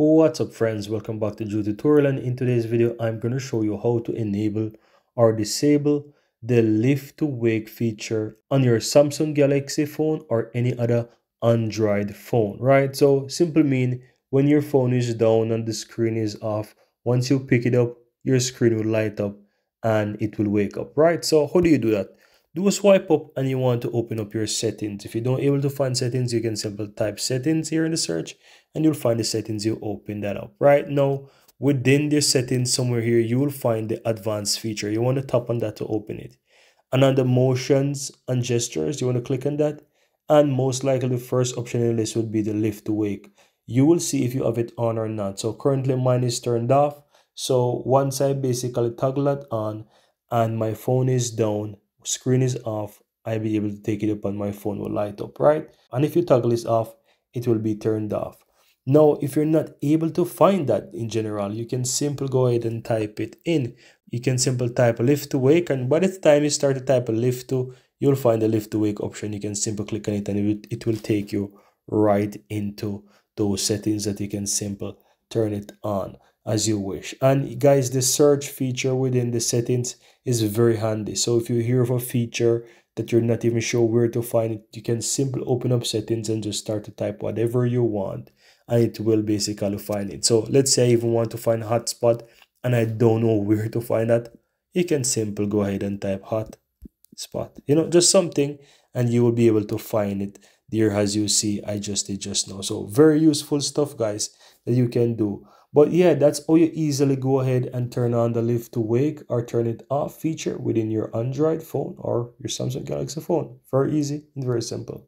What's up friends, welcome back to Drew Tutorial and in today's video I'm going to show you how to enable or disable the lift to wake feature on your Samsung Galaxy phone or any other Android phone, right? So simple mean when your phone is down and the screen is off, once you pick it up, your screen will light up and it will wake up, right? So how do you do that? Do a swipe up and you want to open up your settings. If you don't able to find settings, you can simply type settings here in the search and you'll find the settings. You open that up. Right now, within the settings somewhere here, you will find the advanced feature. You want to tap on that to open it. And under motions and gestures, you want to click on that. And most likely the first option in the list would be the lift to wake. You will see if you have it on or not. So currently mine is turned off. So once I basically toggle that on and my phone is down, screen is off, I'll be able to take it up and my phone will light up, right? And if you toggle this off, it will be turned off. Now, if you're not able to find that in general, you can simply go ahead and type it in. You can simply type lift to wake and by the time you start to type a lift to, you'll find the lift to wake option. You can simply click on it and it will, it will take you right into those settings that you can simply turn it on as you wish. And guys, the search feature within the settings is very handy. So if you hear of a feature that you're not even sure where to find it, you can simply open up settings and just start to type whatever you want and it will basically find it. So let's say I even want to find hotspot and I don't know where to find that. You can simply go ahead and type hotspot. you know, just something and you will be able to find it there as you see I just did just now. So very useful stuff guys that you can do. But yeah, that's how you easily go ahead and turn on the lift to wake or turn it off feature within your Android phone or your Samsung Galaxy phone. Very easy and very simple.